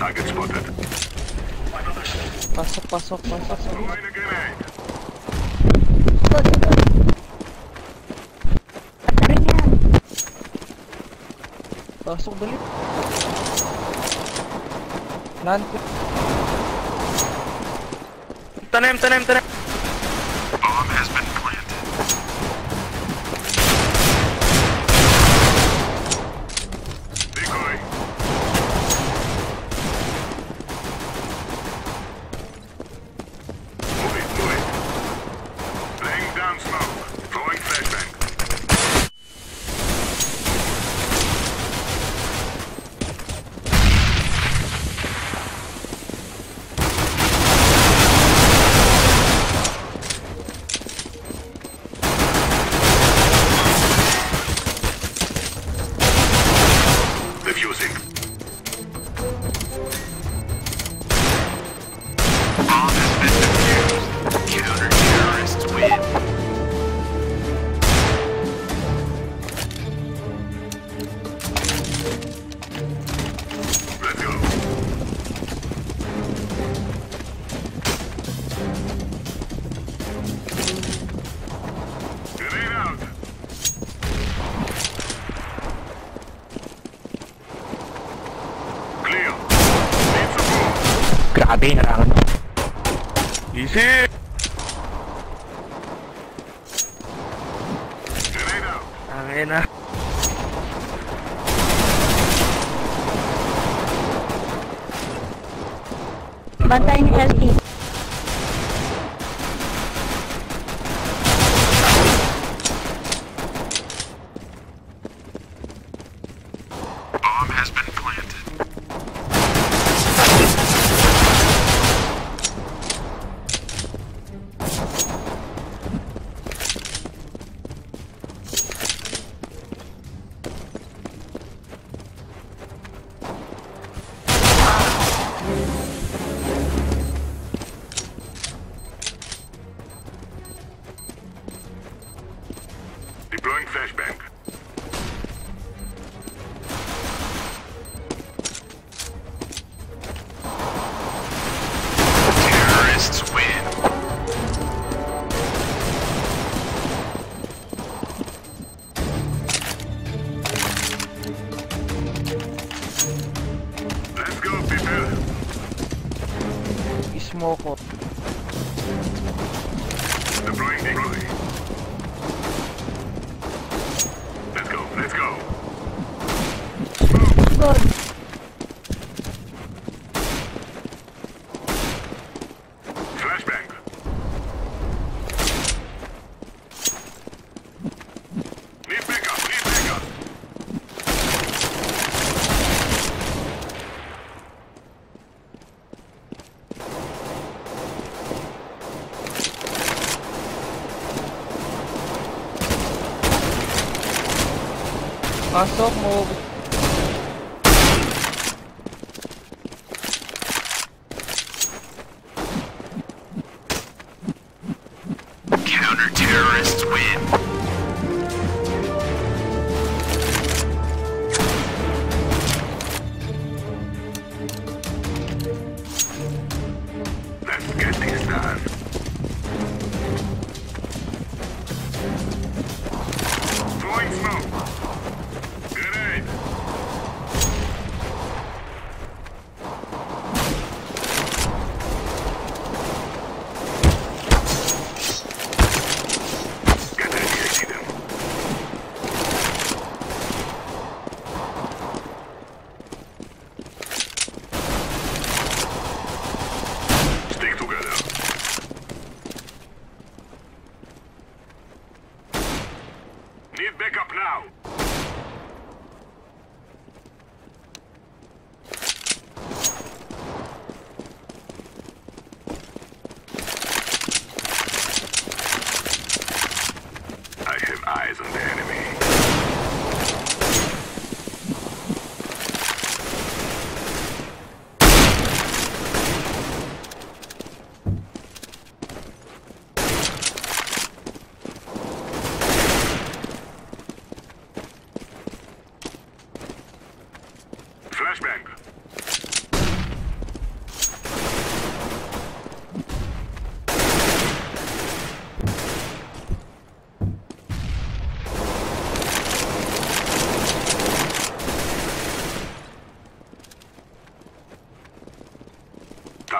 Target spotted. Pasok, pasok, pasok. Throwing a. Pasok dali. Nan. Tanim, tanim, tanim. Y sí. Avena. Batalla en смоку. Passou o fogo.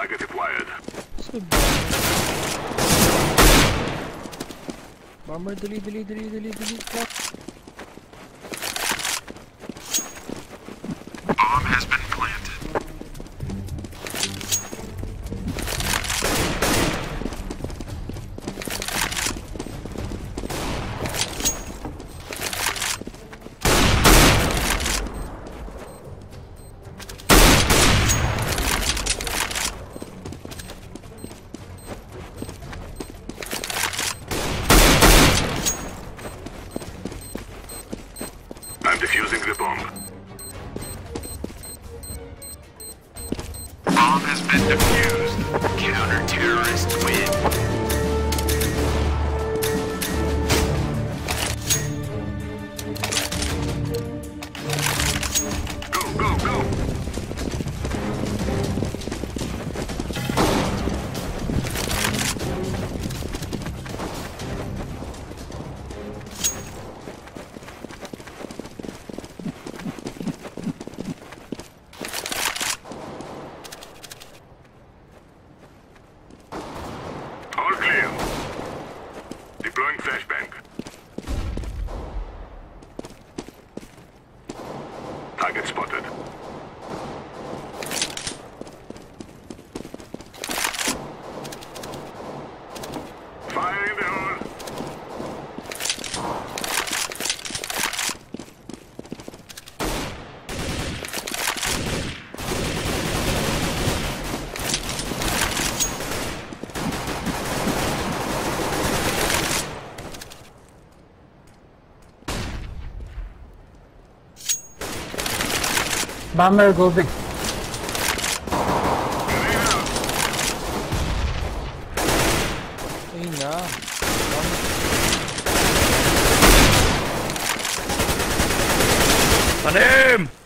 Target acquired. Bomber, dali, dali, dali, dali, dali. Bomber go big. Ê nhớ. Bắn em.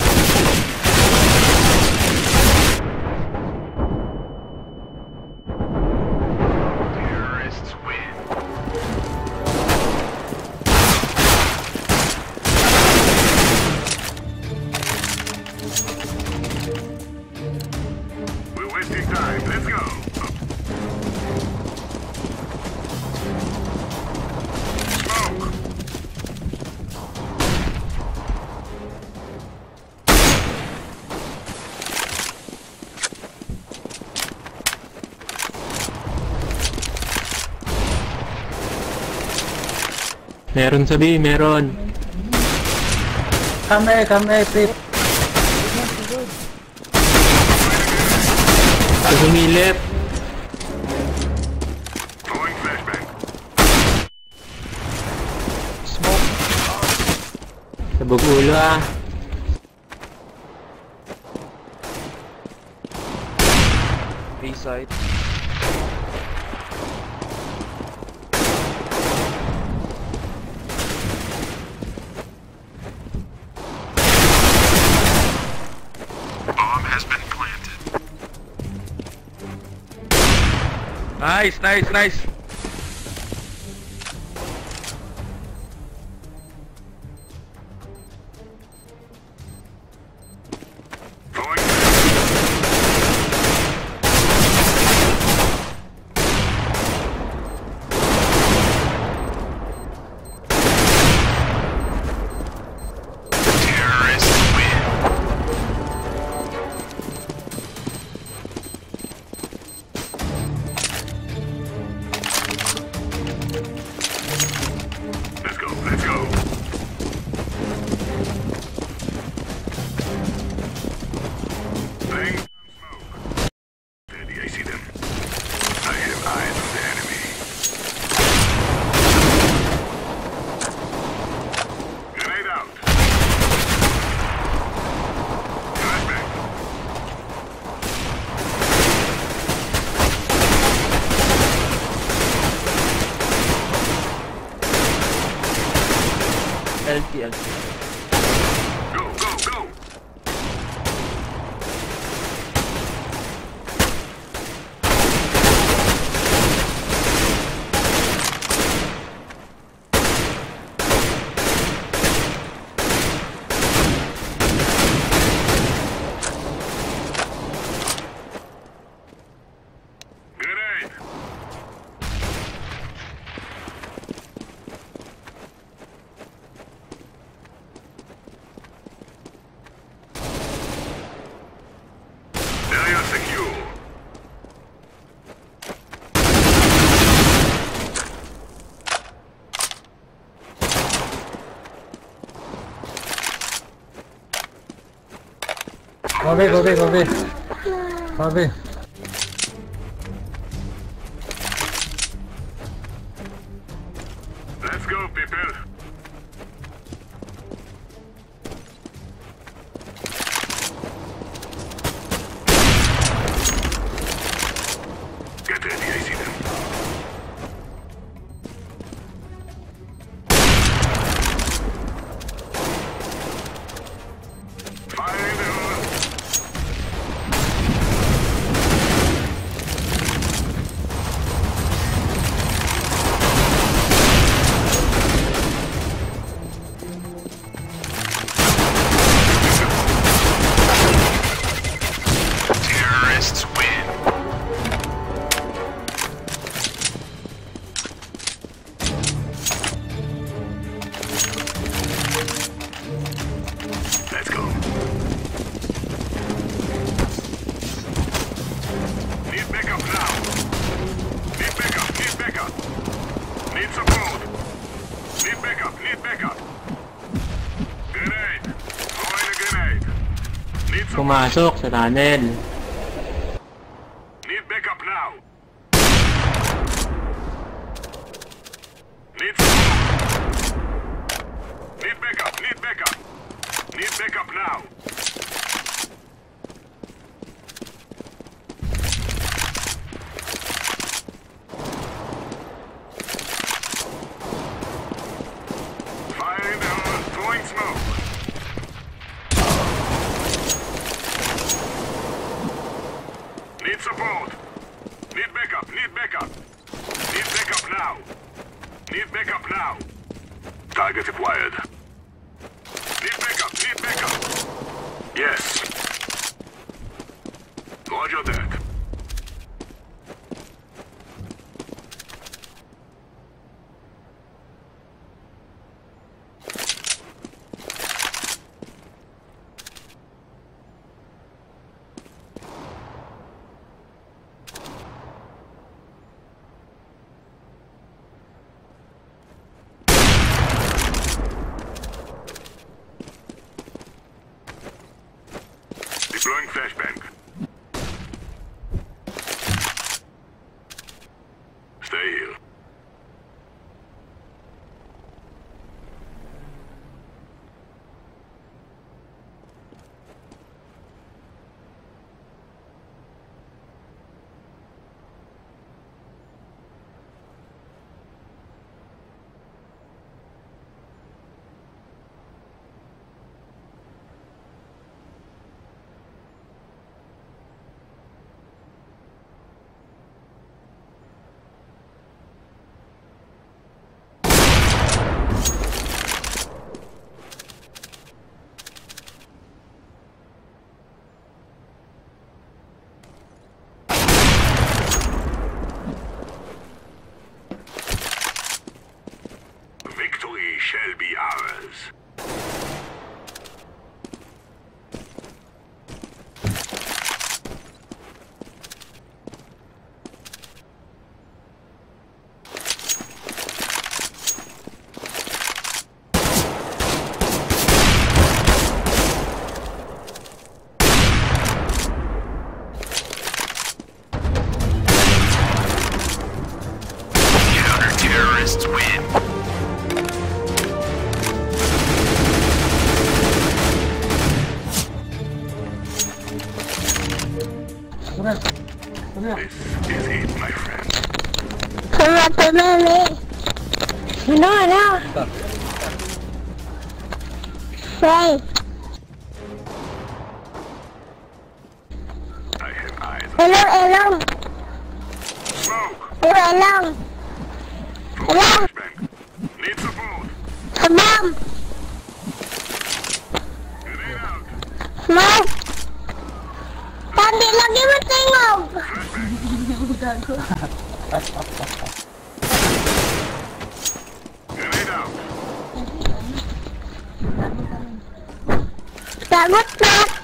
Meron sabi, meron. Come here, come here, Prip. Sumilip. Smoke. Sabog ulo ah. B-side. Nice, nice, nice. Area secure. vai ver, vai ver, ver. Ver. Pumasok sa tunnel. Now. Need backup now. Target acquired. Need backup. Need backup. Yes. Roger that. Flashbang. here. Come here. This is it, my friend. Come on, come on, mate. You know it now. Stop. Hello, hello. Smoke. Hello, hello. Hello. Need support. Come on. Smoke. Lagi mo tingog. Out. Sagot na.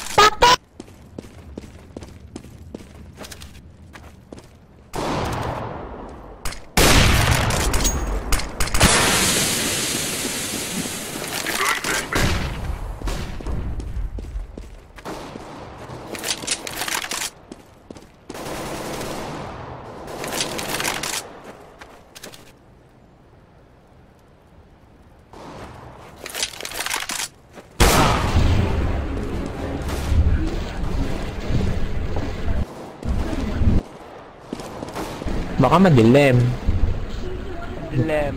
Baka madilim. Lem.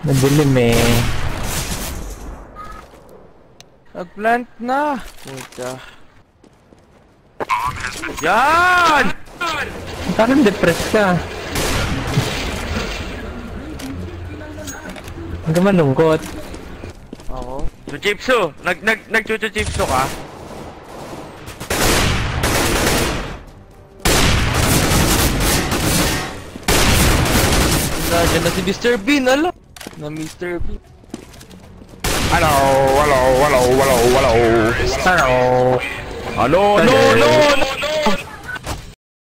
Madilim eh. Nag-plant na. Puta. Yan! Parang depressed ka. Ka malungkot. Ako? Chuchipsu! Nag, nag, nag-chuchipsu ka? Nandiyan na si Mr. Bean, ala. Na Mr. Bean. Hello, hello, hello, hello, hello. Hello. Hello, no, no, no!